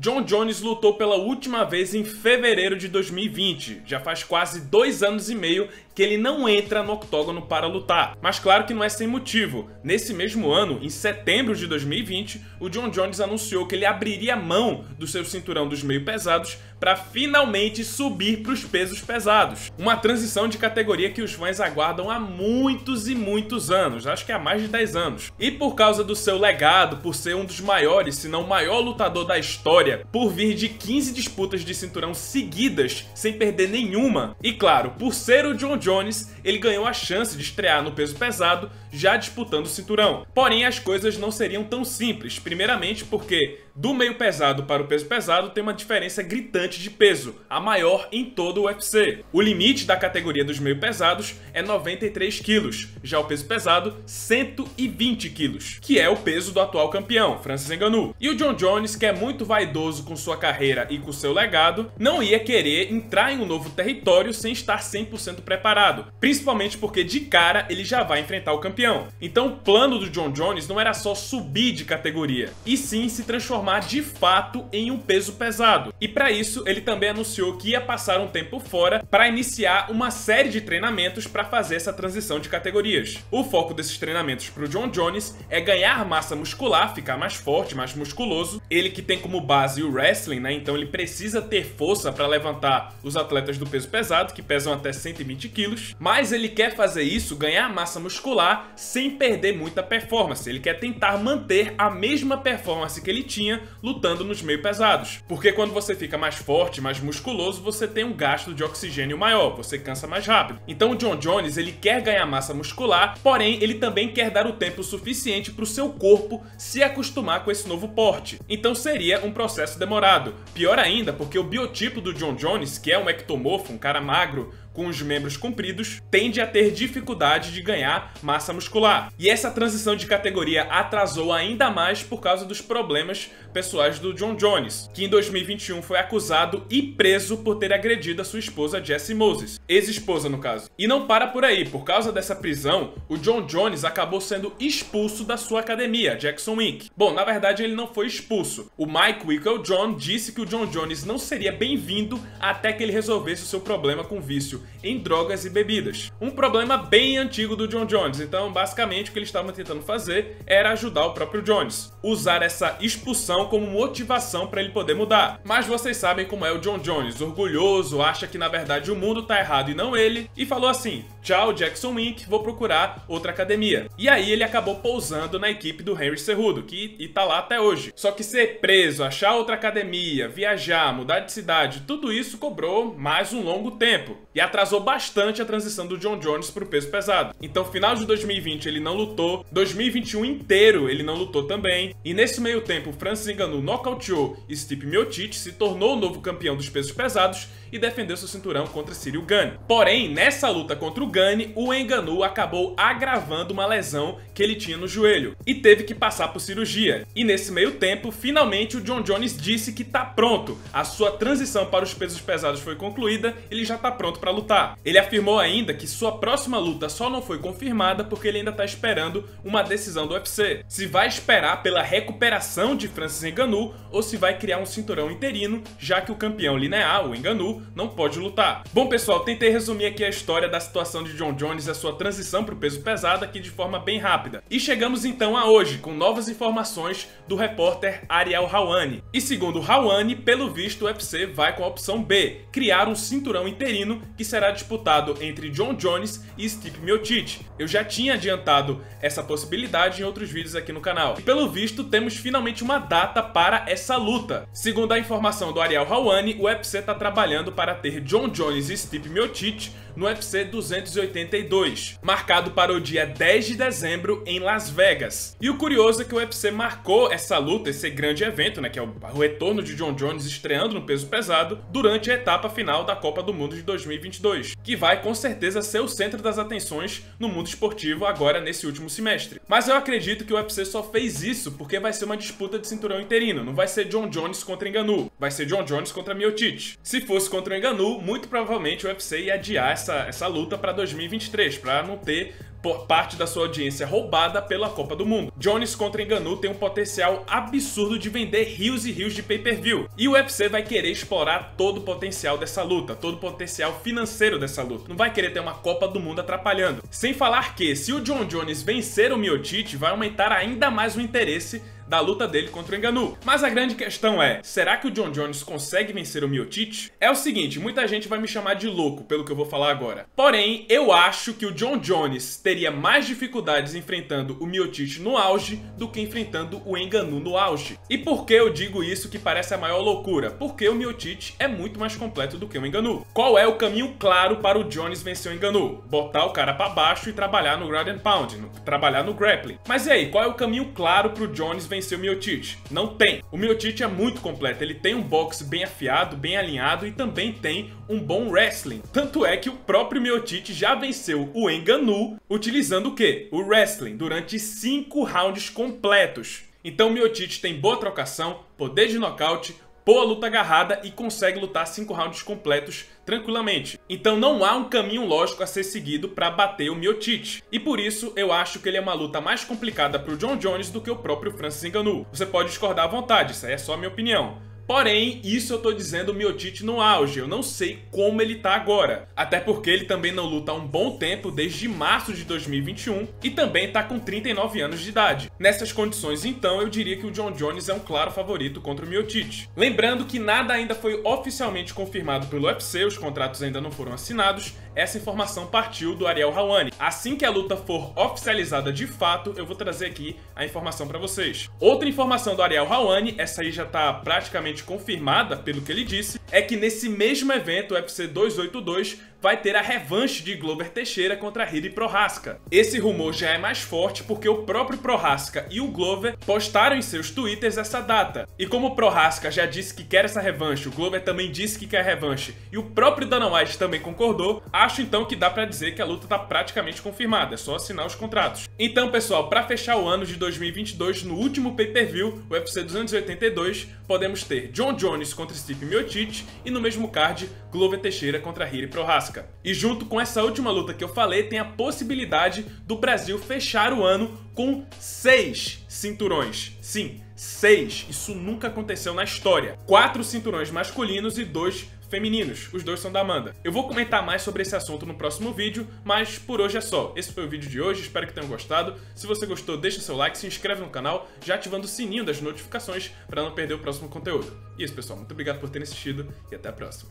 John Jones lutou pela última vez em fevereiro de 2020. Já faz quase dois anos e meio que ele não entra no octógono para lutar. Mas claro que não é sem motivo. Nesse mesmo ano, em setembro de 2020, o John Jones anunciou que ele abriria mão do seu cinturão dos meio pesados para finalmente subir para os pesos pesados. Uma transição de categoria que os fãs aguardam há muitos e muitos anos, acho que há mais de 10 anos. E por causa do seu legado, por ser um dos maiores, se não maior lutador da história, por vir de 15 disputas de cinturão seguidas sem perder nenhuma, e claro, por ser o John Jones, ele ganhou a chance de estrear no peso pesado já disputando o cinturão. Porém, as coisas não seriam tão simples, primeiramente porque do meio pesado para o peso pesado tem uma diferença gritante de peso, a maior em todo o UFC. O limite da categoria dos meio pesados é 93 quilos, já o peso pesado 120 quilos, que é o peso do atual campeão, Francis Ngannou. E o John Jones, que é muito vaidoso com sua carreira e com seu legado, não ia querer entrar em um novo território sem estar 100% preparado, principalmente porque de cara ele já vai enfrentar o campeão. Então o plano do John Jones não era só subir de categoria, e sim se transformar de fato em um peso pesado. E para isso, ele também anunciou que ia passar um tempo fora para iniciar uma série de treinamentos para fazer essa transição de categorias. O foco desses treinamentos para o John Jones é ganhar massa muscular, ficar mais forte, mais musculoso. Ele que tem como base o wrestling, né? Então ele precisa ter força para levantar os atletas do peso pesado, que pesam até 120 quilos. Mas ele quer fazer isso, ganhar massa muscular, sem perder muita performance. Ele quer tentar manter a mesma performance que ele tinha lutando nos meio pesados. Porque quando você fica mais forte, mais musculoso, você tem um gasto de oxigênio maior, você cansa mais rápido. Então o John Jones, ele quer ganhar massa muscular, porém ele também quer dar o tempo suficiente para o seu corpo se acostumar com esse novo porte. Então seria um processo demorado. Pior ainda, porque o biotipo do John Jones, que é um ectomorfo, um cara magro, com os membros compridos, tende a ter dificuldade de ganhar massa muscular. E essa transição de categoria atrasou ainda mais por causa dos problemas pessoais do John Jones, que em 2021 foi acusado e preso por ter agredido a sua esposa Jessie Moses, ex-esposa no caso. E não para por aí, por causa dessa prisão, o John Jones acabou sendo expulso da sua academia, Jackson Inc. Bom, na verdade ele não foi expulso. O Mike Wickle John disse que o John Jones não seria bem-vindo até que ele resolvesse o seu problema com vício em drogas e bebidas. Um problema bem antigo do John Jones, então basicamente o que eles estavam tentando fazer era ajudar o próprio Jones, usar essa expulsão como motivação para ele poder mudar. Mas vocês sabem como é o John Jones, orgulhoso, acha que na verdade o mundo tá errado e não ele, e falou assim: tchau Jackson Inc., vou procurar outra academia. E aí ele acabou pousando na equipe do Henry Cerrudo, que e tá lá até hoje. Só que ser preso, achar outra academia, viajar, mudar de cidade, tudo isso cobrou mais um longo tempo. E atrasou bastante a transição do John Jones para o peso pesado. Então, final de 2020 ele não lutou, 2021 inteiro ele não lutou também. E nesse meio tempo, Francis Ngannou nocauteou Stipe Miocic, se tornou o novo campeão dos pesos pesados e defendeu seu cinturão contra Cyril Gane. Porém, nessa luta contra o Gane, o Ngannou acabou agravando uma lesão que ele tinha no joelho e teve que passar por cirurgia. E nesse meio tempo, finalmente o John Jones disse que tá pronto. A sua transição para os pesos pesados foi concluída, ele já tá pronto para lutar. Ele afirmou ainda que sua próxima luta só não foi confirmada porque ele ainda tá esperando uma decisão do UFC. Se vai esperar pela recuperação de Francis Ngannou ou se vai criar um cinturão interino, já que o campeão linear, o Não pode lutar. Bom, pessoal, tentei resumir aqui a história da situação de John Jones e a sua transição para o peso pesado aqui de forma bem rápida. E chegamos então a hoje, com novas informações do repórter Ariel Hawani. E segundo Hawani, pelo visto o UFC vai com a opção B, criar um cinturão interino que será disputado entre John Jones e Stipe Miocic. Eu já tinha adiantado essa possibilidade em outros vídeos aqui no canal. E pelo visto, temos finalmente uma data para essa luta. Segundo a informação do Ariel Hawani, o UFC está trabalhando para ter John Jones e Stipe Miocic no UFC 282, marcado para o dia 10 de dezembro em Las Vegas. E o curioso é que o UFC marcou essa luta, esse grande evento, né, que é o retorno de John Jones estreando no peso pesado, durante a etapa final da Copa do Mundo de 2022, que vai com certeza ser o centro das atenções no mundo esportivo agora nesse último semestre. Mas eu acredito que o UFC só fez isso porque vai ser uma disputa de cinturão interino, não vai ser John Jones contra Ngannou, vai ser John Jones contra Miocic. Se fosse contra o Ngannou, muito provavelmente o UFC ia adiar essa, essa luta para 2023, para não ter parte da sua audiência roubada pela Copa do Mundo. Jones contra Enganu tem um potencial absurdo de vender rios e rios de pay-per-view, e o UFC vai querer explorar todo o potencial dessa luta, todo o potencial financeiro dessa luta. Não vai querer ter uma Copa do Mundo atrapalhando. Sem falar que, se o John Jones vencer o Miotite, vai aumentar ainda mais o interesse da luta dele contra o Enganu. Mas a grande questão é, será que o John Jones consegue vencer o Miotite? É o seguinte, muita gente vai me chamar de louco pelo que eu vou falar agora. Porém, eu acho que o John Jones teria mais dificuldades enfrentando o Miotite no auge do que enfrentando o Enganu no auge. E por que eu digo isso que parece a maior loucura? Porque o Miotite é muito mais completo do que o Enganu. Qual é o caminho claro para o Jones vencer o Enganu? Botar o cara para baixo e trabalhar no ground and pound, no, trabalhar no grappling. Mas e aí, qual é o caminho claro para o Jones vencer vencer o Miotite? Não tem. O Miotite é muito completo, ele tem um boxe bem afiado, bem alinhado e também tem um bom wrestling. Tanto é que o próprio Miotite já venceu o Enganu utilizando o quê? O wrestling, durante 5 rounds completos. Então o Miotite tem boa trocação, poder de nocaute, boa luta agarrada e consegue lutar 5 rounds completos tranquilamente. Então não há um caminho lógico a ser seguido para bater o Miotite. E por isso eu acho que ele é uma luta mais complicada para o John Jones do que o próprio Francis Ngannou. Você pode discordar à vontade, isso aí é só a minha opinião. Porém, isso eu tô dizendo o Miotite no auge, eu não sei como ele tá agora. Até porque ele também não luta há um bom tempo, desde março de 2021, e também tá com 39 anos de idade. Nessas condições, então, eu diria que o John Jones é um claro favorito contra o Miotite. Lembrando que nada ainda foi oficialmente confirmado pelo UFC, os contratos ainda não foram assinados, essa informação partiu do Ariel Hawani. Assim que a luta for oficializada de fato, eu vou trazer aqui a informação para vocês. Outra informação do Ariel Hawani, essa aí já tá praticamente confirmada pelo que ele disse, é que nesse mesmo evento, o UFC 282, vai ter a revanche de Glover Teixeira contra Hiri Prohaska. Esse rumor já é mais forte porque o próprio Prohaska e o Glover postaram em seus twitters essa data. E como o Prohaska já disse que quer essa revanche, o Glover também disse que quer revanche e o próprio Dana White também concordou, acho então que dá para dizer que a luta tá praticamente confirmada, é só assinar os contratos. Então, pessoal, para fechar o ano de 2022, no último pay-per-view, o UFC 282, podemos ter John Jones contra Stipe E no mesmo card, Glover Teixeira contra Hiri Prohaska. E junto com essa última luta que eu falei, tem a possibilidade do Brasil fechar o ano com seis cinturões. Sim, seis. Isso nunca aconteceu na história. Quatro cinturões masculinos e dois femininos. Os dois são da Amanda. Eu vou comentar mais sobre esse assunto no próximo vídeo, mas por hoje é só. Esse foi o vídeo de hoje, espero que tenham gostado. Se você gostou, deixa seu like, se inscreve no canal, já ativando o sininho das notificações para não perder o próximo conteúdo. E é isso, pessoal. Muito obrigado por terem assistido e até a próxima.